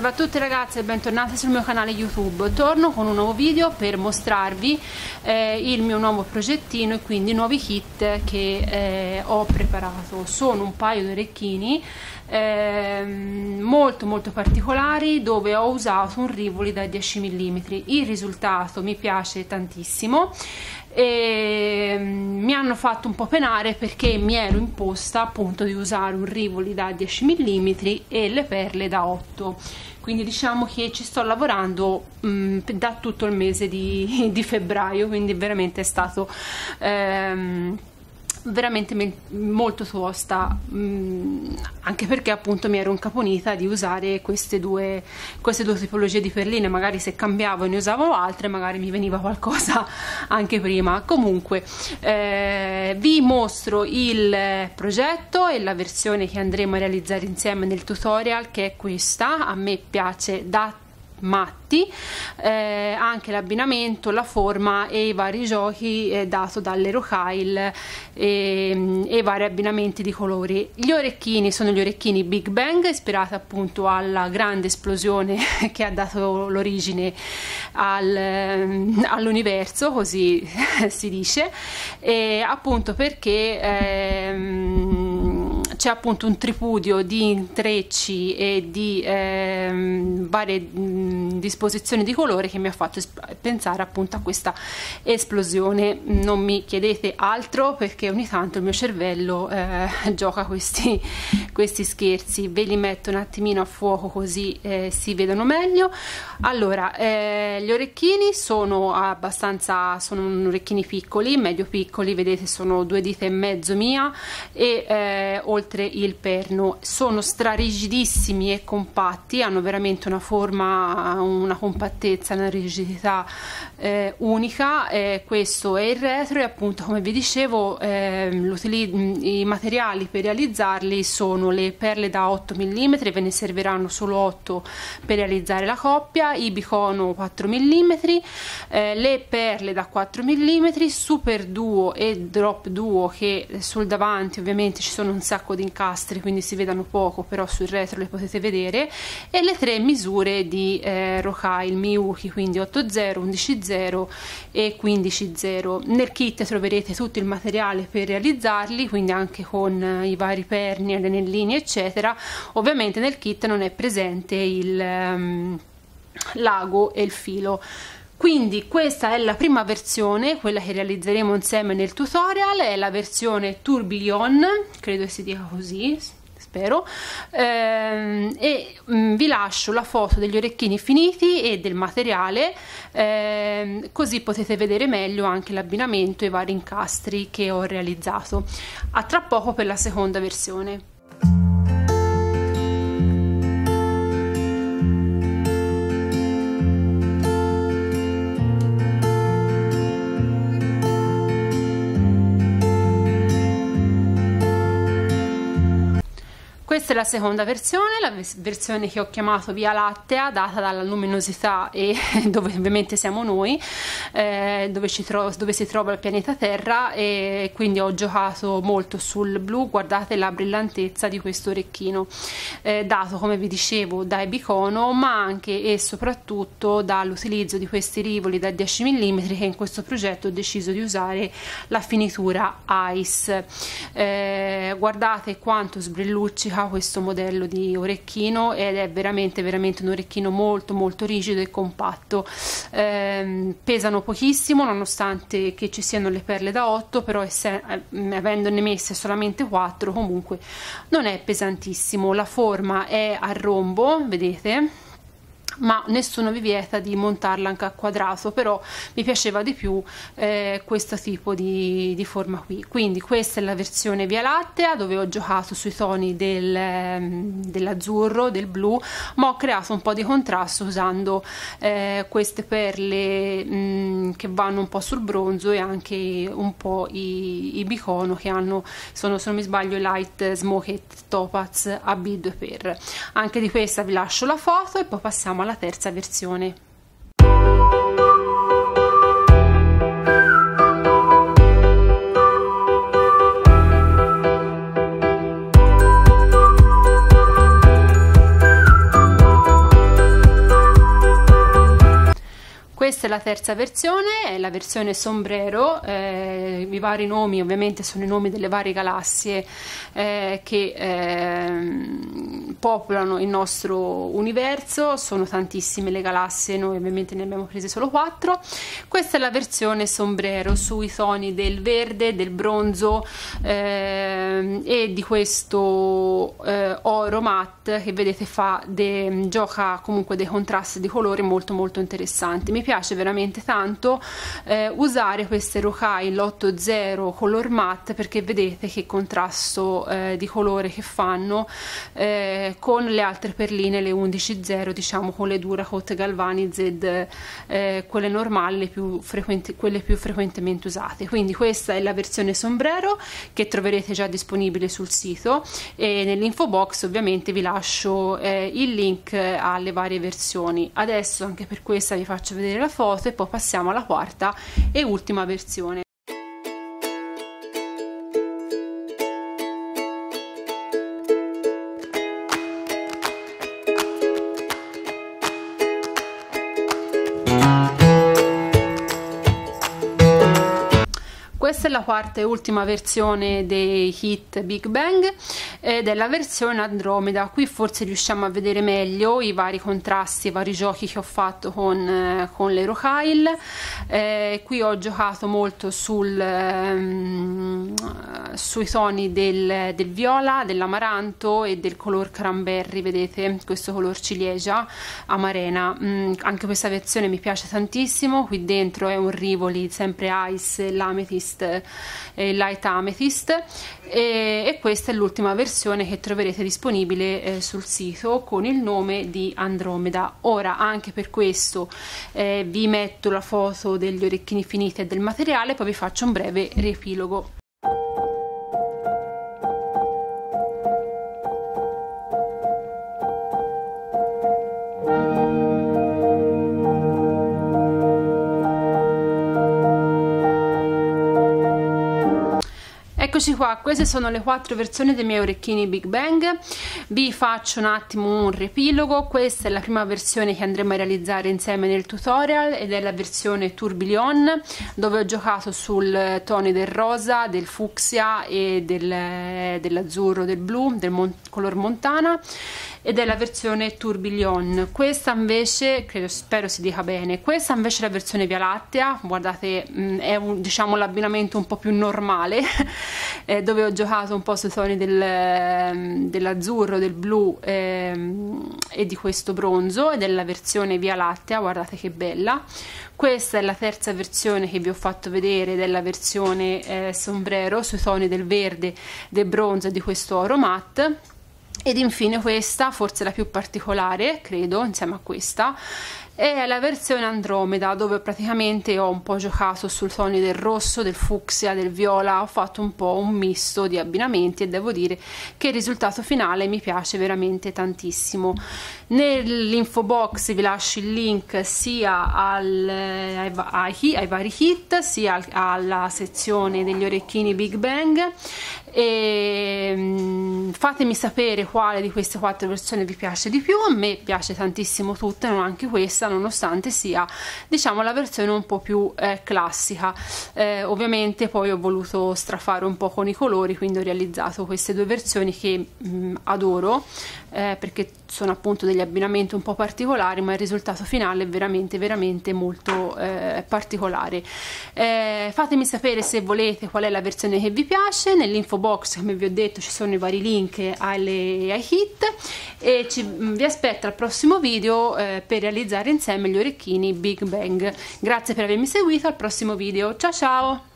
Salve a tutti ragazzi e bentornati sul mio canale YouTube. Torno con un nuovo video per mostrarvi eh, il mio nuovo progettino e quindi i nuovi kit che eh, ho preparato. Sono un paio di orecchini eh, molto molto particolari dove ho usato un Rivoli da 10 mm. Il risultato mi piace tantissimo e mm, mi hanno fatto un po' penare perché mi ero imposta appunto di usare un Rivoli da 10 mm e le perle da 8 quindi diciamo che ci sto lavorando mh, mm, da tutto il mese di, di, febbraio quindi veramente è stato ehm, veramente molto tosta mh, mm, anche perché appunto mi ero incaponita di usare queste due, queste due tipologie di perline. Magari se cambiavo e ne usavo altre magari mi veniva qualcosa anche prima. Comunque eh, vi mostro il progetto e la versione che andremo a realizzare insieme nel tutorial che è questa. A me piace da matti eh, anche l'abbinamento la forma e i vari giochi eh, dato dall'Erocail e, e i vari abbinamenti di colori. Gli orecchini sono gli orecchini Big Bang ispirati appunto alla grande esplosione che ha dato l'origine al, all'universo così si dice. E appunto perché ehm, c'è appunto un tripudio di intrecci e di ehm, varie mh, disposizioni di colore che mi ha fatto pensare appunto a questa esplosione. Non mi chiedete altro perché ogni tanto il mio cervello eh, gioca questi, questi scherzi. Ve li metto un attimino a fuoco così eh, si vedono meglio. Allora eh, gli orecchini sono abbastanza sono orecchini piccoli medio piccoli vedete sono due dita e mezzo mia e eh, oltre oltre il perno. Sono strarigidissimi e compatti hanno veramente una forma una compattezza una rigidità eh, unica. Eh, questo è il retro e appunto come vi dicevo eh, i materiali per realizzarli sono le perle da 8 mm ve ne serviranno solo 8 per realizzare la coppia i bicono 4 mm eh, le perle da 4 mm super duo e drop duo che sul davanti ovviamente ci sono un sacco di di incastri quindi si vedono poco però sul retro le potete vedere. E le tre misure di eh, Rokai, il Miyuki quindi 8.0, 11.0 e 15.0 nel kit troverete tutto il materiale per realizzarli quindi anche con eh, i vari perni, le anellini eccetera. Ovviamente nel kit non è presente il um, l'ago e il filo quindi questa è la prima versione quella che realizzeremo insieme nel tutorial è la versione tourbillon credo si dica così spero. Ehm, e mh, mm, vi lascio la foto degli orecchini finiti e del materiale ehm, così potete vedere meglio anche l'abbinamento e i vari incastri che ho realizzato. A tra poco per la seconda versione Questa è la seconda versione, la versione che ho chiamato Via Lattea, data dalla luminosità e dove ovviamente siamo noi, eh, dove, dove, si trova il pianeta Terra e quindi ho giocato molto sul blu, guardate la brillantezza di questo orecchino, eh, dato come vi dicevo dai bicono ma anche e soprattutto dall'utilizzo di questi rivoli da 10 mm che in questo progetto ho deciso di usare la finitura Ice. Eh, guardate quanto sbrilluccica questo modello di orecchino ed è veramente veramente un orecchino molto molto rigido e compatto. Eh, pesano pochissimo nonostante che ci siano le perle da 8 però esse, eh, avendone messe solamente 4 comunque non è pesantissimo. La forma è a rombo vedete ma nessuno vi vieta di montarla anche a quadrato però mi piaceva di più eh, questo tipo di, di, forma qui. Quindi questa è la versione via lattea dove ho giocato sui toni del, ehm, dell'azzurro del blu ma ho creato un po' di contrasto usando eh, queste perle mh, mm, che vanno un po' sul bronzo e anche un po' i, i bicono che hanno sono se non mi sbaglio light smoked topaz AB2 per. Anche di questa vi lascio la foto e poi passiamo alla terza versione. La terza versione, è la versione sombrero, eh, i vari nomi ovviamente sono i nomi delle varie galassie eh, che ehm, popolano il nostro universo, sono tantissime le galassie, noi ovviamente ne abbiamo prese solo quattro. Questa è la versione sombrero sui toni del verde, del bronzo ehm, e di questo eh, oro matte che vedete fa de, gioca comunque dei contrasti di colori molto molto interessanti. Mi piace veramente tanto eh, usare queste Rokai l'80 color matte perché vedete che contrasto eh, di colore che fanno eh, con le altre perline, le 11.0 diciamo con le Duracoat Galvanized, eh, quelle normali, più frequenti, quelle più frequentemente usate. Quindi questa è la versione sombrero che troverete già disponibile sul sito e nell'info box ovviamente vi lascio eh, il link alle varie versioni. Adesso anche per questa vi faccio vedere la foto e poi passiamo alla quarta e ultima versione. Questa è la quarta e ultima versione dei hit Big Bang ed è la versione Andromeda. Qui forse riusciamo a vedere meglio i vari contrasti, i vari giochi che ho fatto con, eh, con l'Erochile. Eh, qui ho giocato molto sul, um, sui toni del, del viola, dell'amaranto e del color cranberry, vedete questo color ciliegia amarena. Mm, anche questa versione mi piace tantissimo. Qui dentro è un Rivoli, sempre Ice, l'Amethyst Amethyst e Light Amethyst e, e questa è l'ultima versione che troverete disponibile eh, sul sito con il nome di Andromeda. Ora anche per questo eh, vi metto la foto degli orecchini finiti e del materiale, poi vi faccio un breve riepilogo. Eccoci qua, queste sono le quattro versioni dei miei orecchini Big Bang. Vi faccio un attimo un riepilogo. Questa è la prima versione che andremo a realizzare insieme nel tutorial ed è la versione Tourbillon dove ho giocato sul toni del rosa, del fucsia e del, dell'azzurro, del blu, del mon color montana ed è la versione Tourbillon. Questa invece, credo, spero si dica bene, questa invece è la versione via lattea, guardate mm, è un, diciamo l'abbinamento un po' più normale eh, dove ho giocato un po' sui toni del, ehm, dell'azzurro, del blu ehm, e di questo bronzo ed è la versione via lattea, guardate che bella. Questa è la terza versione che vi ho fatto vedere della versione eh, sombrero sui toni del verde, del bronzo e di questo oro matte ed infine questa, forse la più particolare, credo, insieme a questa, è la versione Andromeda dove praticamente ho un po' giocato sul toni del rosso, del fucsia, del viola, ho fatto un po' un misto di abbinamenti e devo dire che il risultato finale mi piace veramente tantissimo. Nell'info box vi lascio il link sia al, ai, ai, ai, vari hit sia alla sezione degli orecchini Big Bang e mm, fatemi sapere quale di queste quattro versioni vi piace di più. A me piace tantissimo tutte non anche questa nonostante sia diciamo la versione un po' più eh, classica. Eh, ovviamente poi ho voluto strafare un po' con i colori quindi ho realizzato queste due versioni che mh, mm, adoro eh, perché sono appunto degli abbinamenti un po' particolari ma il risultato finale è veramente veramente molto eh, particolare. Eh, fatemi sapere se volete qual è la versione che vi piace. Nell'info box come vi ho detto ci sono i vari link alle, ai hit. E ci, mm, vi aspetto al prossimo video eh, per realizzare insieme gli orecchini Big Bang. Grazie per avermi seguito al prossimo video. Ciao ciao